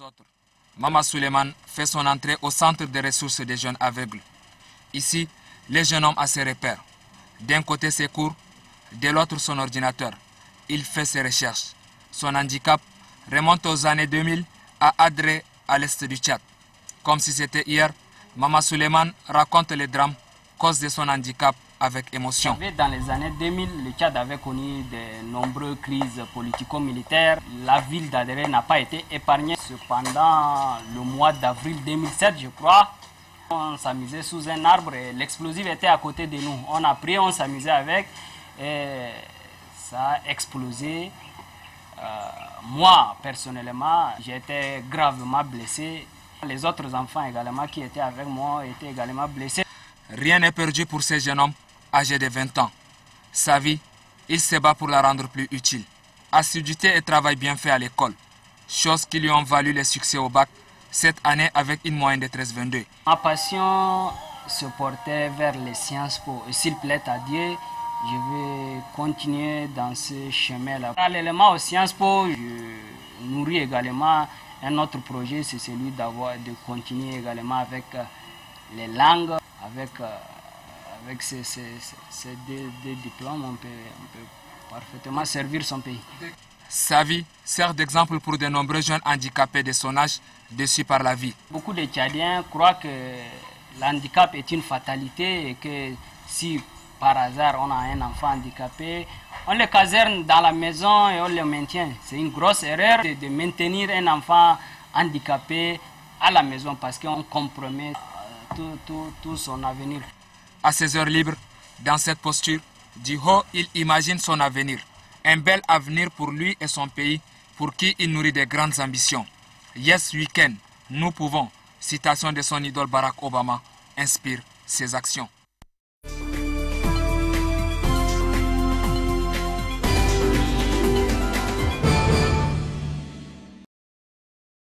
autres. Mama Suleiman fait son entrée au centre de ressources des jeunes aveugles. Ici, les jeunes hommes a ses repères. D'un côté ses cours, de l'autre son ordinateur. Il fait ses recherches. Son handicap remonte aux années 2000 à Adré, à l'est du Tchad. Comme si c'était hier, Mama Suleiman raconte les drames cause de son handicap avec émotion. Dans les années 2000, le Tchad avait connu de nombreuses crises politico-militaires. La ville d'Adré n'a pas été épargnée. Cependant, le mois d'avril 2007, je crois, on s'amusait sous un arbre et l'explosif était à côté de nous. On a pris, on s'amusait avec et ça a explosé. Euh, moi, personnellement, j'ai été gravement blessé. Les autres enfants également qui étaient avec moi étaient également blessés. Rien n'est perdu pour ces jeunes hommes âgés de 20 ans. Sa vie, il se bat pour la rendre plus utile. Assiduité et travail bien fait à l'école, choses qui lui ont valu le succès au bac cette année avec une moyenne de 13,22. Ma passion se portait vers les sciences pour, s'il plaît à Dieu, je vais continuer dans ce chemin-là. Parallèlement aux Sciences Po, je nourris également un autre projet, c'est celui d'avoir de continuer également avec euh, les langues, avec, euh, avec ces, deux, diplômes, on peut, on peut parfaitement servir son pays. Sa vie sert d'exemple pour de nombreux jeunes handicapés de son âge déçus par la vie. Beaucoup de Tchadiens croient que l'handicap est une fatalité et que si par hasard on a un enfant handicapé, on le caserne dans la maison et on le maintient. C'est une grosse erreur de, maintenir un enfant handicapé à la maison parce qu'on compromet tout, tout son avenir. À ses heures libres, dans cette posture, du haut, il imagine son avenir. Un bel avenir pour lui et son pays, pour qui il nourrit de grandes ambitions. Yes, we can, nous pouvons, citation de son idole Barack Obama, inspire ses actions.